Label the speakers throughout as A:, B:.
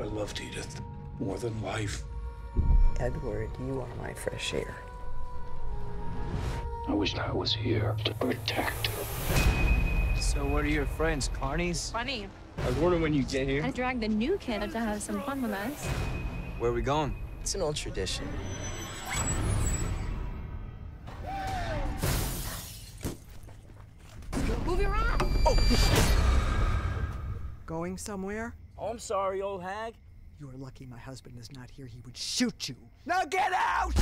A: I loved Edith more than life.
B: Edward, you are my fresh air.
A: I wished I was here to protect her.
C: So what are your friends, carnies?
D: Funny.
C: I was wondering when you get here.
D: I dragged the new kid to have some fun with us.
C: Where are we going?
B: It's an old tradition.
D: Move your arm! Oh.
E: Going somewhere?
C: Oh, I'm sorry, old hag.
E: You are lucky my husband is not here. He would shoot you. Now get out!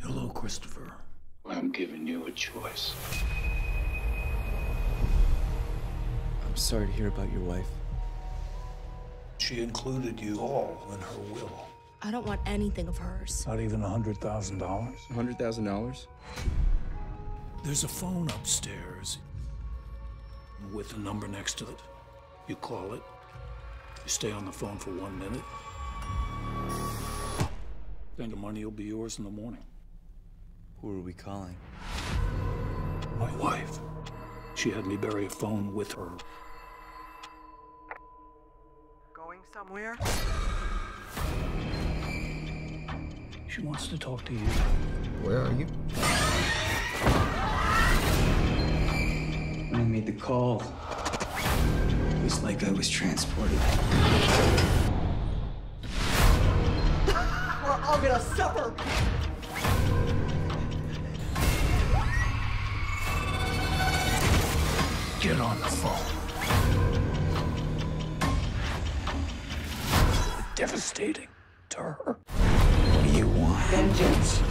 A: Hello, Christopher. I'm giving you a choice.
C: I'm sorry to hear about your wife.
A: She included you all in her will.
D: I don't want anything of hers.
A: Not even a hundred thousand dollars.
C: hundred thousand dollars?
A: There's a phone upstairs with a number next to it. You call it. You stay on the phone for one minute. Then the money will be yours in the morning.
C: Who are we calling?
A: My wife. She had me bury a phone with her.
E: Somewhere?
A: She wants to talk to you.
C: Where are you? When I made the call, it was like I was transported.
E: We're all gonna suffer!
A: Get on the phone. devastating to her. You want
B: vengeance.